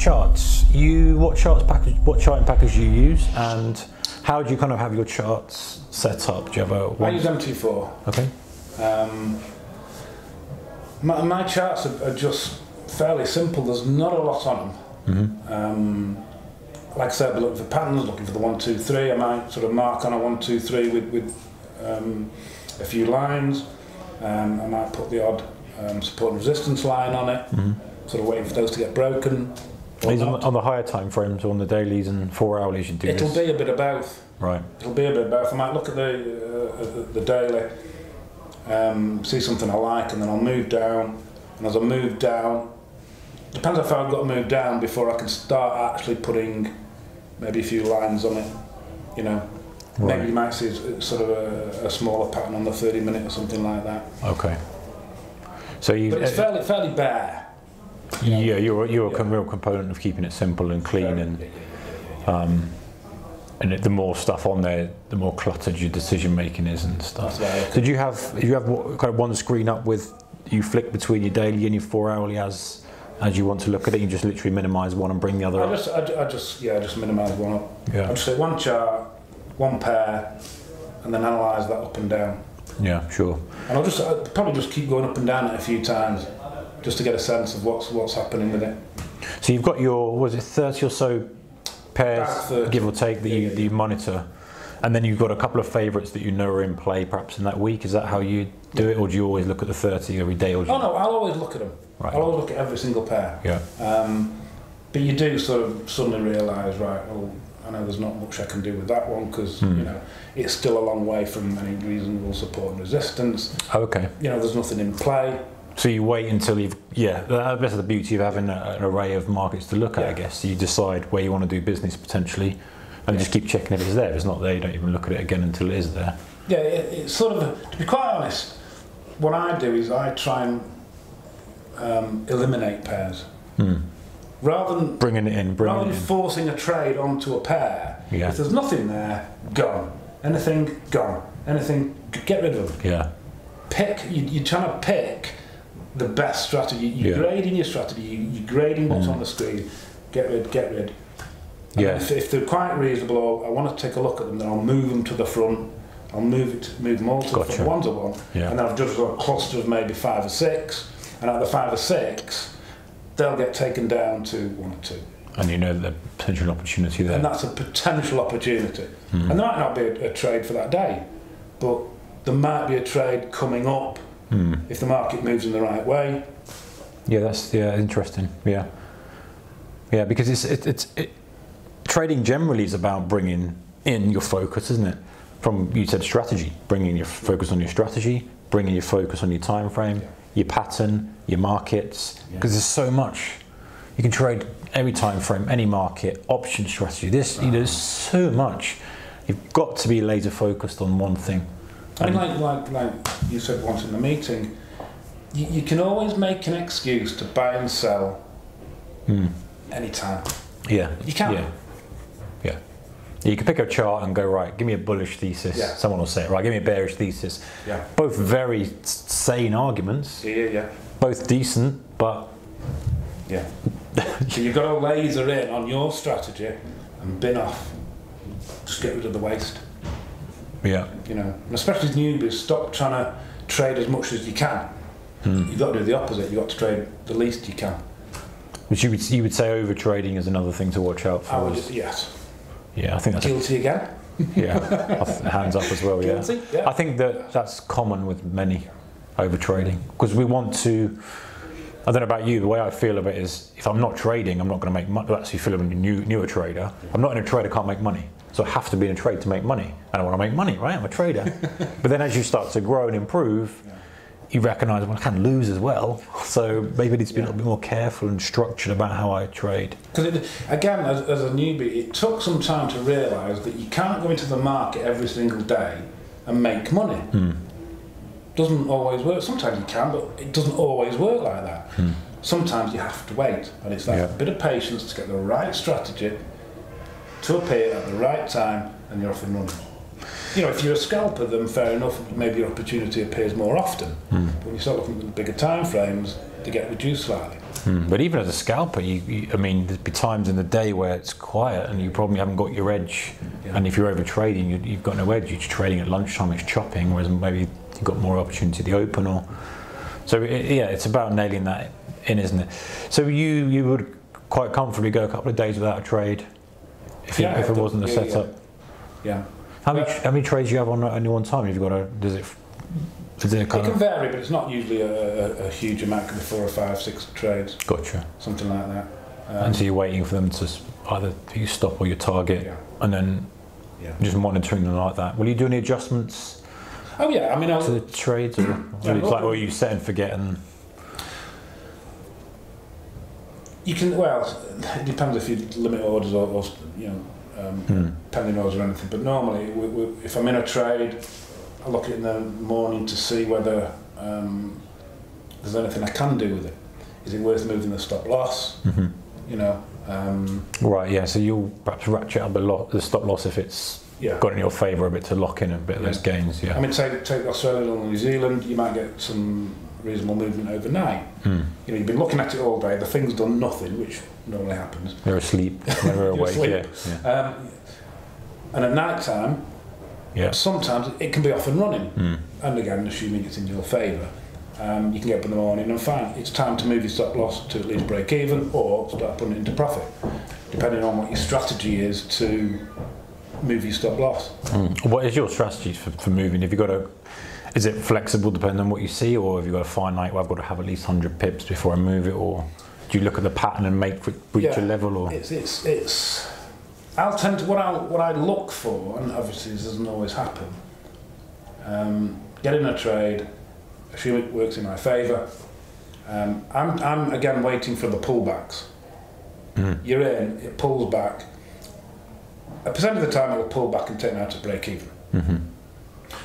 charts. You what charts package? What charting package you use, and how do you kind of have your charts set up? Do you have a I one? use MT4. Okay. Um, my, my charts are, are just fairly simple. There's not a lot on them. Um, like I said, looking for patterns, looking for the one, two, three. I might sort of mark on a one, two, three with, with um, a few lines. Um, I might put the odd um, support and resistance line on it, sort of waiting for those to get broken. These on, on the higher time frames, on the dailies and four hourlies, you do It'll this. be a bit of both. right. It'll be a bit of both. I might look at the uh, the, the daily, um, see something I like, and then I'll move down. And as I move down, depends how far I've got to move down before I can start actually putting maybe a few lines on it. You know, Right. maybe you might see sort of a, a smaller pattern on the 30 minute or something like that. Okay. So you, But it's uh, fairly fairly bare. Yeah, you're you're a real component of keeping it simple and clean, and um, and it, the more stuff on there, the more cluttered your decision making is and stuff. Right. Did you have did you have what, kind of one screen up with you flick between your daily and your four hourly as as you want to look at it? You just literally minimise one and bring the other I up. just, I, I just, yeah, I just minimise one up. Yeah. I just say one chart, one pair, and then analyse that up and down. Yeah, sure. And I'll just I'll probably just keep going up and down it a few times, just to get a sense of what's what's happening with it. So you've got your was it thirty or so pairs, give or take, that you, Yeah, yeah, that you monitor, and then you've got a couple of favourites that you know are in play, perhaps in that week. Is that how you do it, or do you always look at the thirty every day? Or do Oh no, I'll always look at them. Right. I'll always look at every single pair. Yeah. Um, but you do sort of suddenly realise, right? Well, I know there's not much I can do with that one because Hmm. you know it's still a long way from any reasonable support and resistance. Okay. You know, there's nothing in play. So you wait until you've yeah. that- That's the beauty of having a, an array of markets to look at. I Yeah. guess you decide where you want to do business potentially, and just keep checking if it's there. If it's not there, you don't even look at it again until it is there. Yeah, it, it's sort of, to be quite honest, what I do is I try and um, eliminate pairs. Rather than, Bringing it in, bringing rather than in. forcing a trade onto a pair, Yeah. if there's nothing there, gone. Anything, gone. Anything, get rid of them. Yeah. Pick, you, you're trying to pick the best strategy. You're Yeah. Mm. grading your strategy, you, you're grading what's on the screen. Get rid, get rid. And Yeah. If, if they're quite reasonable, I want to take a look at them, then I'll move them to the front. I'll move it, move them all to the front, one to one, Yeah. and then I've just got a cluster of maybe five or six, and out of the five or six, they'll get taken down to one or two, And you know the potential opportunity there. and that's a potential opportunity. Hmm. And there might not be a, a trade for that day, but there might be a trade coming up Hmm. if the market moves in the right way. Yeah, that's yeah interesting. Yeah, yeah, because it's it, it's it, trading generally is about bringing in your focus, isn't it? From you said strategy, bringing your focus on your strategy, bringing your focus on your time frame, your pattern, your markets, because there's so much. You can trade every time frame, any market, option strategy. This you know, there's so much. You've got to be laser focused on one thing. I mean, like, like, like you said once in the meeting, you, you can always make an excuse to buy and sell hmm. anytime. Yeah, You can. Yeah. Yeah. You can pick a chart and go, right, give me a bullish thesis. Yeah. Someone will say, it, right, give me a bearish thesis. Yeah. Both very sane arguments, Yeah, yeah, both decent, but yeah. so you've got to laser in on your strategy and bin off. Just get rid of the waste, yeah. you know. And especially as newbies, stop trying to trade as much as you can. Hmm. You've got to do the opposite. You've got to trade the least you can. Which you would, you would say over trading is another thing to watch out for. I would, yes. yeah, I think that's Guilty again. yeah. Hands up as well. Yeah. Guilty, yeah. I think that that's common with many over trading because we want to. I don't know about you. The way I feel about it is, if I'm not trading, I'm not going to make money. That's if you feel I'm a new newer trader. I'm not in a trade. I can't make money. So I have to be in a trade to make money. And I want to make money, right? I'm a trader. but then as you start to grow and improve, you recognise well I can lose as well. So maybe I need to be a little bit more careful and structured about how I trade. Because again, as, as a newbie, it took some time to realise that you can't go into the market every single day and make money. Hmm. Doesn't always work. Sometimes you can, but it doesn't always work like that. Hmm. Sometimes you have to wait, and it's that Yeah. bit of patience to get the right strategy to appear at the right time, and you're off and running. You know, if you're a scalper, then fair enough. Maybe your opportunity appears more often. Mm. But when you start looking at the bigger time frames, they get reduced slightly. Mm. But even as a scalper, you, you, I mean, there'd be times in the day where it's quiet and you probably haven't got your edge. Yeah. And if you're over trading, you, you've got no edge. You're trading at lunchtime, it's chopping, whereas maybe you've got more opportunity at the open. Or so it, yeah, it's about nailing that in, isn't it? So you you would quite comfortably go a couple of days without a trade if, Yeah, it, if it the- wasn't a yeah, setup. Yeah. How many how many trades do you have on at any one time? You've you got a does it is it It can of vary, but it's not usually a, a, a huge amount. Could be four or five, six trades, gotcha? something like that. Um, and so you're waiting for them to either you stop or you target, yeah, and then yeah. just monitoring them like that. Will you do any adjustments Oh yeah, I mean, I'll, to the trades, or, or Yeah, it's like, or you set and forget and you can. Well, it depends if you limit orders or, or you know, um, hmm, pending orders or anything. But normally, we, we, if I'm in a trade, I look at it in the morning to see whether um, there's anything I can do with it. Is it worth moving the stop loss? hmm You know, um, right, yeah. So you'll perhaps ratchet up a lot the stop loss if it's yeah. got in your favour a bit to lock in a bit of those gains. Yeah. I mean, take take Australia or New Zealand, you might get some reasonable movement overnight. Hmm. You know, you've been looking at it all day, the thing's done nothing, which normally happens. They're asleep. You're awake. asleep. Yeah. Yeah. Um, and at night time, yeah. sometimes it can be off and running. Hmm. And again, assuming it's in your favour, um, you can get up in the morning and find It's time to move your stop loss to at least break even or start putting it into profit, depending on what your strategy is to move your stop loss. Mm. What is your strategy for, for moving? Have you got a, is it flexible depending on what you see, or have you got a finite? Well, I've got to have at least hundred pips before I move it, or do you look at the pattern and make re- reach Yeah. a level, or It's it's it's. I'll tend to what I what I look for, and obviously this doesn't always happen. Um, get in a trade, assume it works in my favour. Um, I'm I'm again waiting for the pullbacks. Mm. You're in, it pulls back. A percent of the time it will pull back and take me out to break even. hmm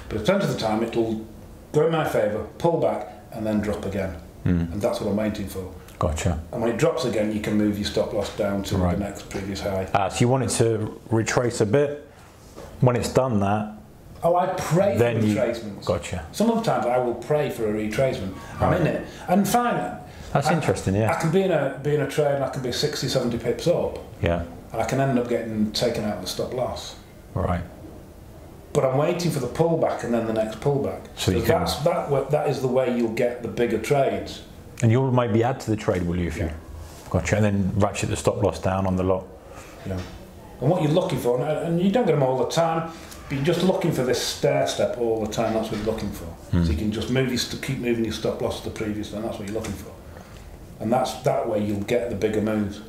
But a percent of the time it'll go in my favour, pull back, and then drop again. mm. And that's what I'm waiting for. gotcha. And when it drops again, you can move your stop loss down to Right. the next previous high. Uh, so you want it to retrace a bit. When it's done that, Oh, I pray Then for you- retracements. gotcha. Sometimes I will pray for a retracement. I'm in it. And fine. That's I- interesting. Yeah. I can be in a be in a trade and I can be 60, 70 pips up. Yeah. And I can end up getting taken out of the stop loss. Right. But I'm waiting for the pullback and then the next pullback. So you Because that's, that, that is the way you'll get the bigger trades. And you'll maybe add to the trade, will you? If you Yeah. gotcha, and then ratchet the stop loss down on the lot. You know. And what you're looking for, and- you don't get them all the time, but you're just looking for this stair step all the time. That's what you're looking for. Hmm. So you can just move your, keep moving your stop loss to the previous, and that's what you're looking for. And that's that way you'll get the bigger moves.